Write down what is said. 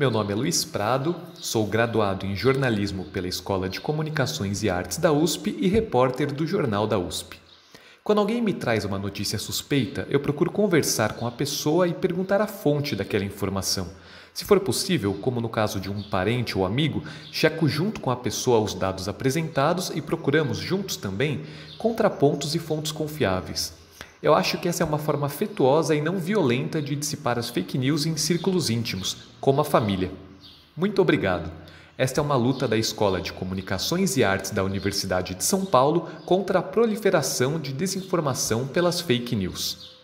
Meu nome é Luiz Prado, sou graduado em jornalismo pela Escola de Comunicações e Artes da USP e repórter do Jornal da USP. Quando alguém me traz uma notícia suspeita, eu procuro conversar com a pessoa e perguntar a fonte daquela informação. Se for possível, como no caso de um parente ou amigo, checo junto com a pessoa os dados apresentados e procuramos juntos também contrapontos e fontes confiáveis. Eu acho que essa é uma forma afetuosa e não violenta de dissipar as fake news em círculos íntimos, como a família. Muito obrigado. Esta é uma luta da Escola de Comunicações e Artes da Universidade de São Paulo contra a proliferação de desinformação pelas fake news.